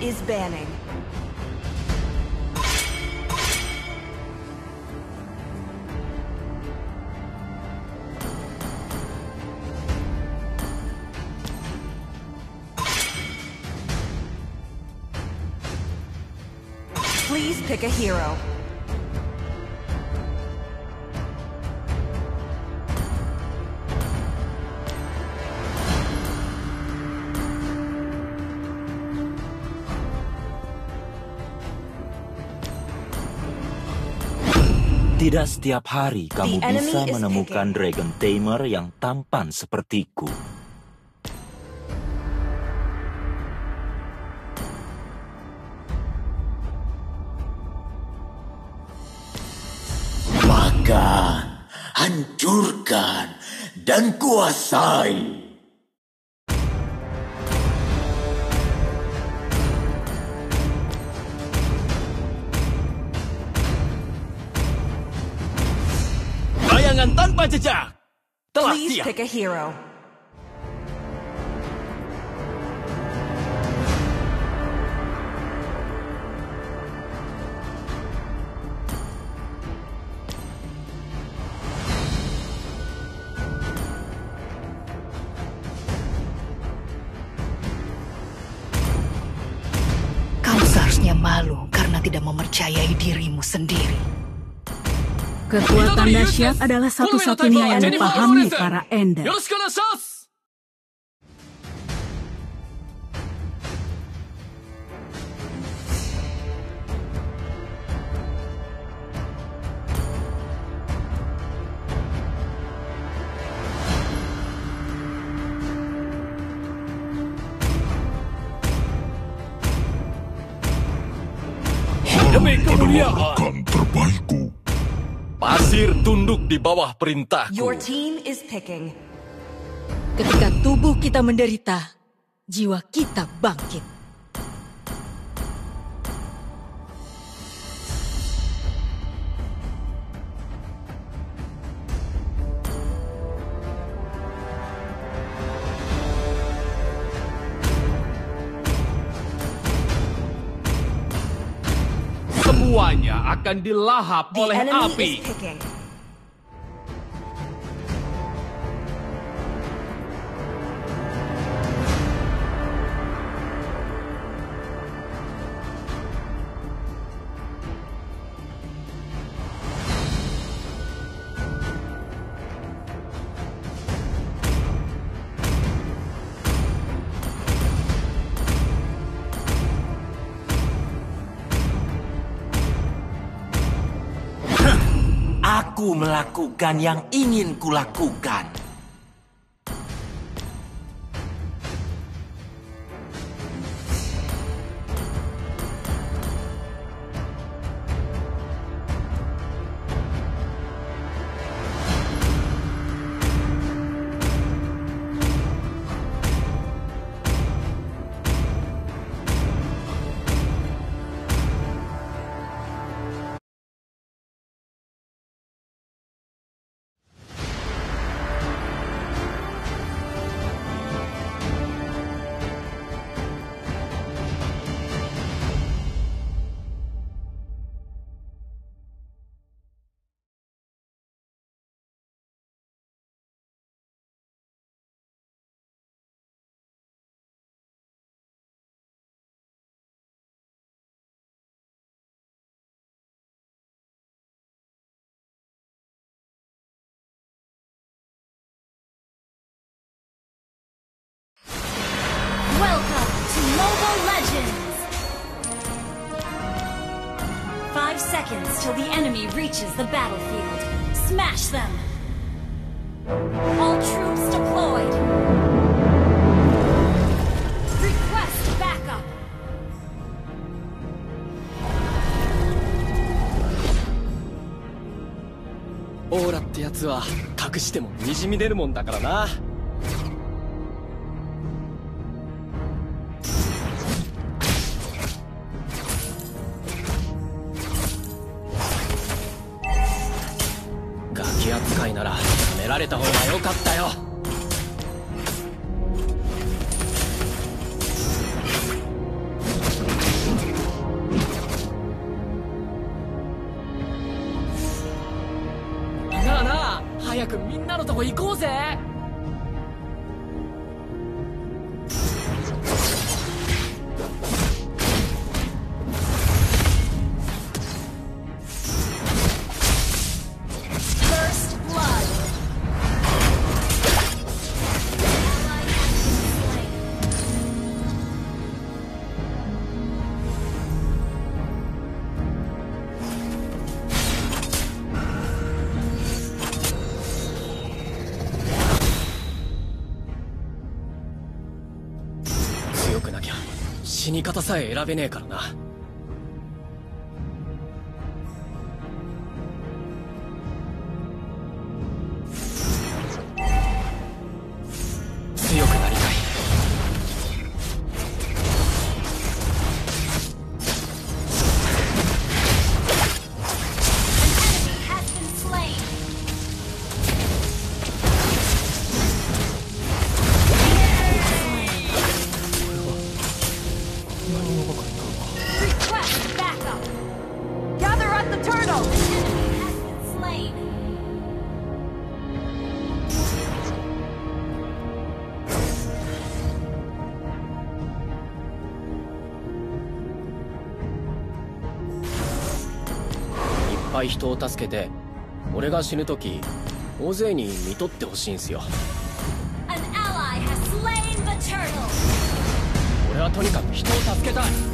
is banning. Please pick a hero. Tidak setiap hari kamu bisa is menemukan picking. Dragon Tamer yang tampan sepertiku. Makan, hancurkan, dan kuasai. Tanpa jejak telah Please siap. pick a hero. Kamu seharusnya malu karena tidak mempercayai dirimu sendiri. Kekuatan dahsyat adalah satu-satunya yang dipahami para Ender. Demi kemuliaan. Di bawah perintahku Your team is picking. Ketika tubuh kita menderita, jiwa kita bangkit. Semuanya akan dilahap The oleh enemy api melakukan yang ingin kulakukan. Seconds till the enemy reaches the battlefield. Smash them! All troops deployed! Request backup! オーラってやつは隠しても滲み出るもんだからなれた方が良かったよ。死に方さえ選べねえからな。い人を助けて俺が死ぬ時大勢に見とってほしいんすよ。俺はとにかく人を助けたい。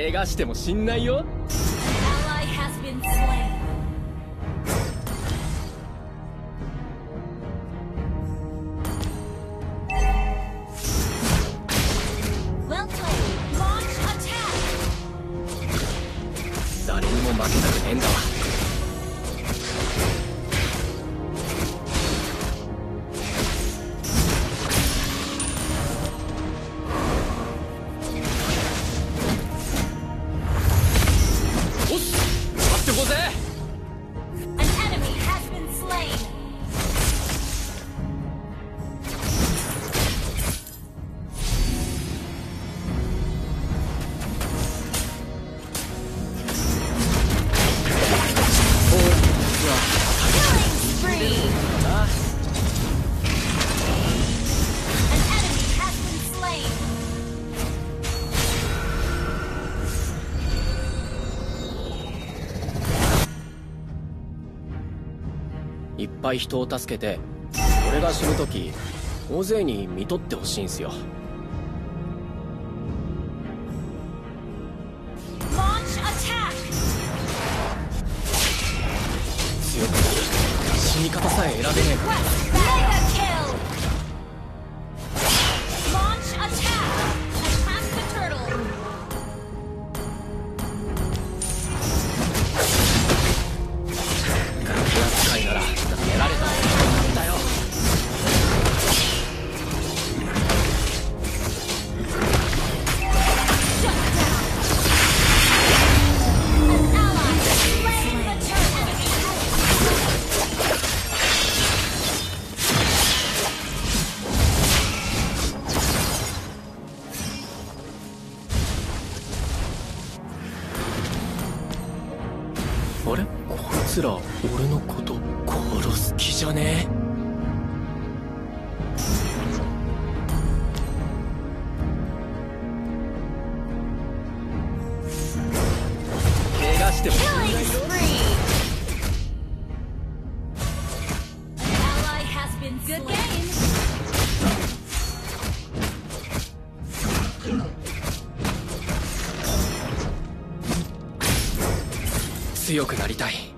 怪我しても死んないよ。い人を助けて俺が死ぬ時大勢に見とってほしいんすよ。しても。強くなりたい。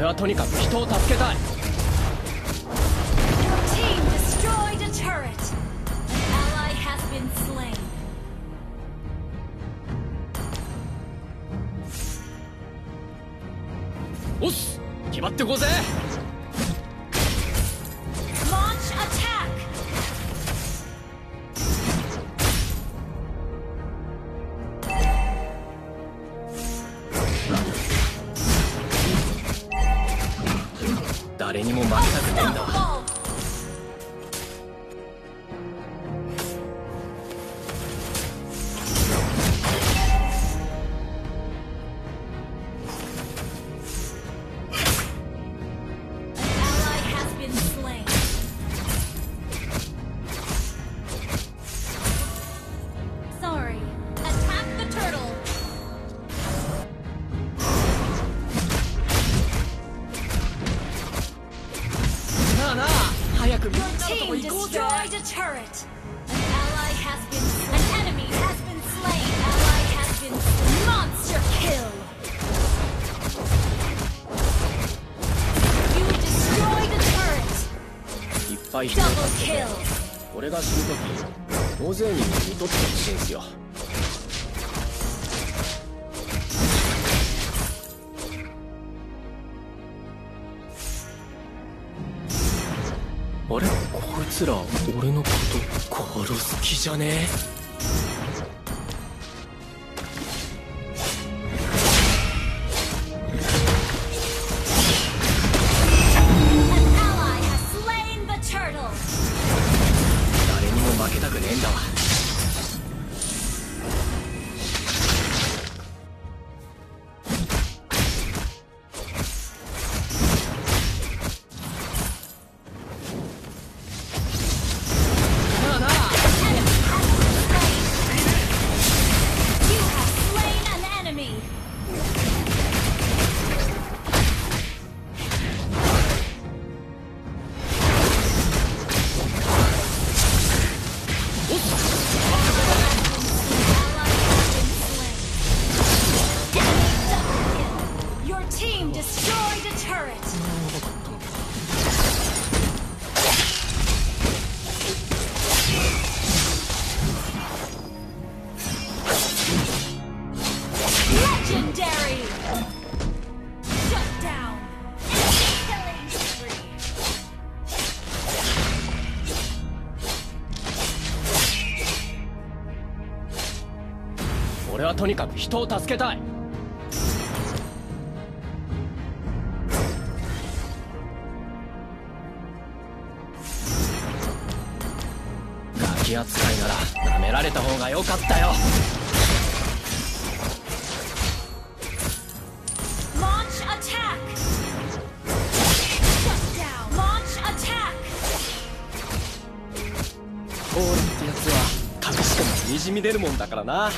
俺はとにかく人を助けたい。押す決まってこうぜ。勢に見とってほしいんすよ。あれ？こいつら俺のこと殺す気じゃね？えかく人を助けたい。ガキ扱いなら舐められた方が良かったよ!オーラってやつは隠してもにじみ出るもんだからな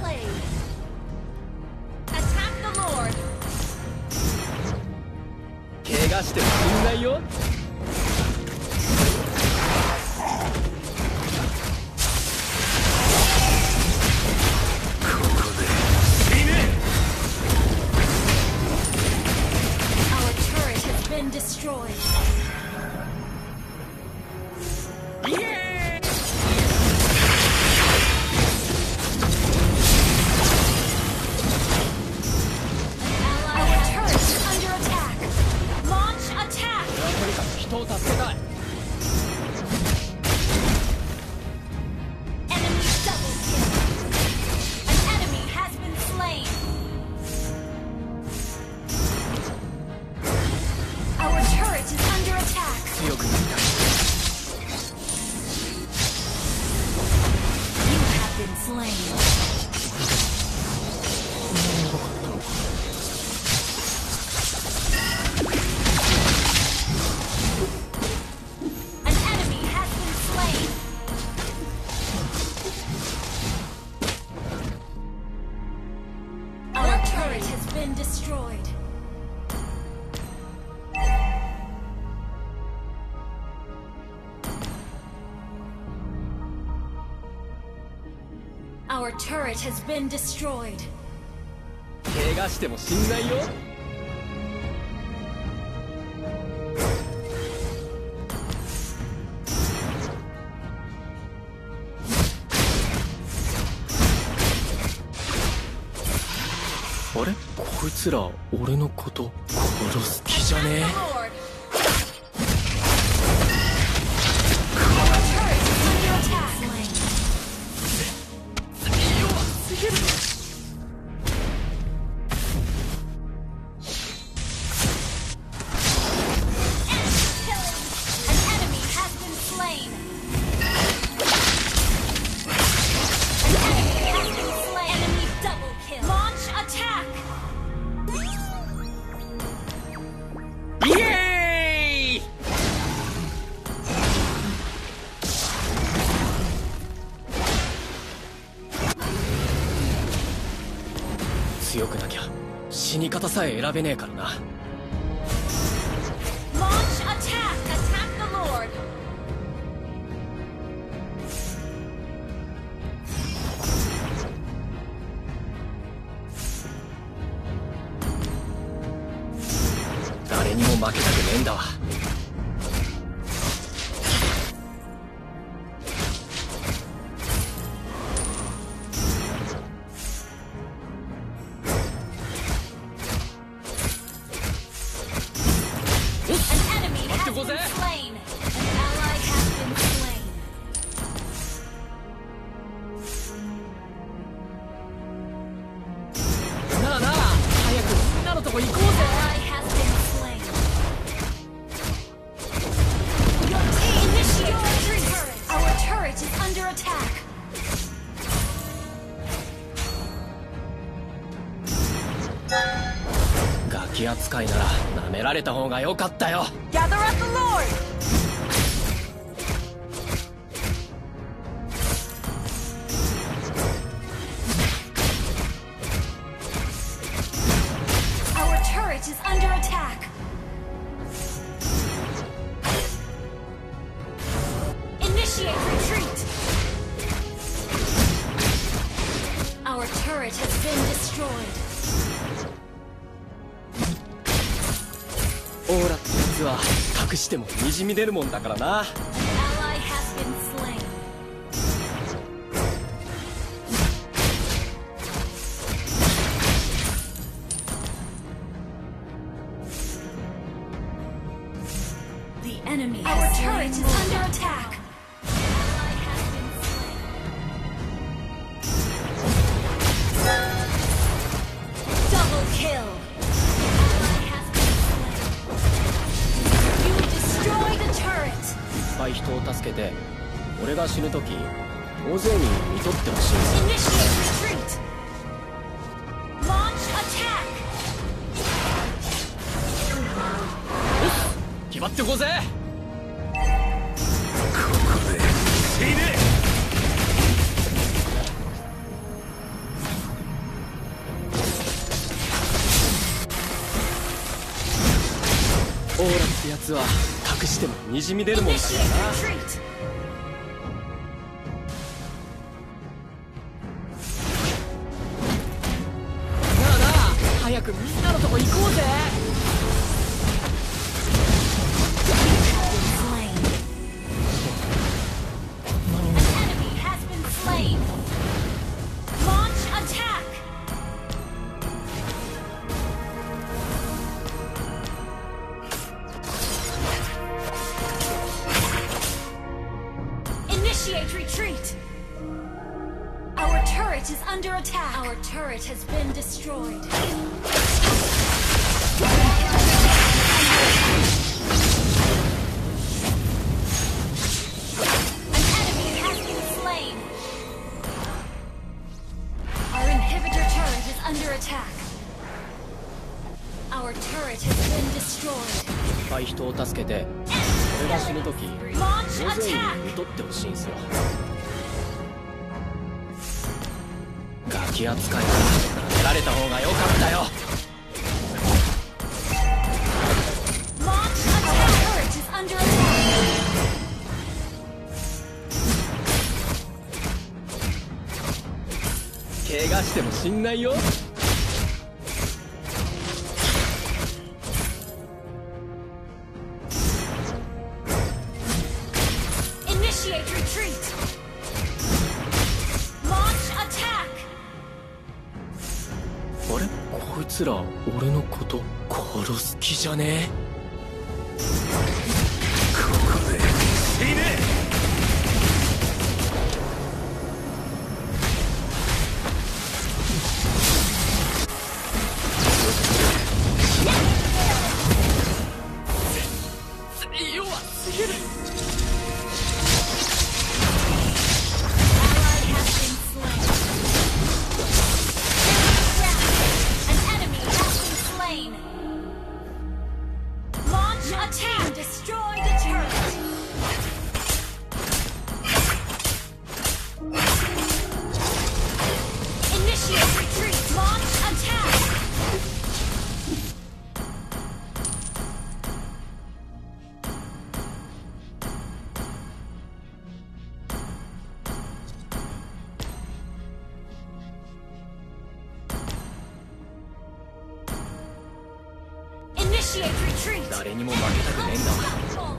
played. Attack the Lord. 怪我しても死んないよ Our turret has been destroyed. 人を助けたい。Our turret has been destroyed. 怪我しても死んないよあれこいつら俺のこと殺す気じゃね Attack え選べねえからな。れた方が良かったよ Gather at the Lord! Our turret is under attack. Initiate retreat. Our turret has been destroyed. は隠してもにじみ出るもんだからな。い人を助けて俺が死ぬ時大勢に見とってほしいうぜオーラってやつは。隠してもにじみ出るもんだからな。気扱いが出られた方が良かったよ。怪我しても死んないよ。よね。誰にも負けたくねえんだ。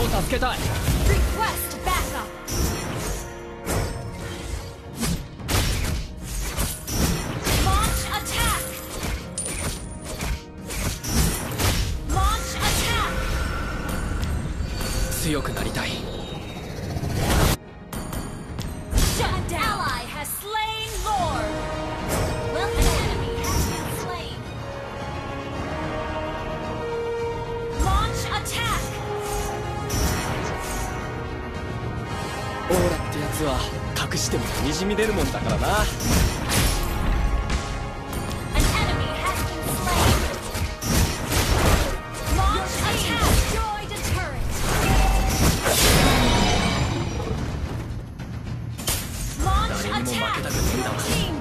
を助けたい。我们马上就听到了。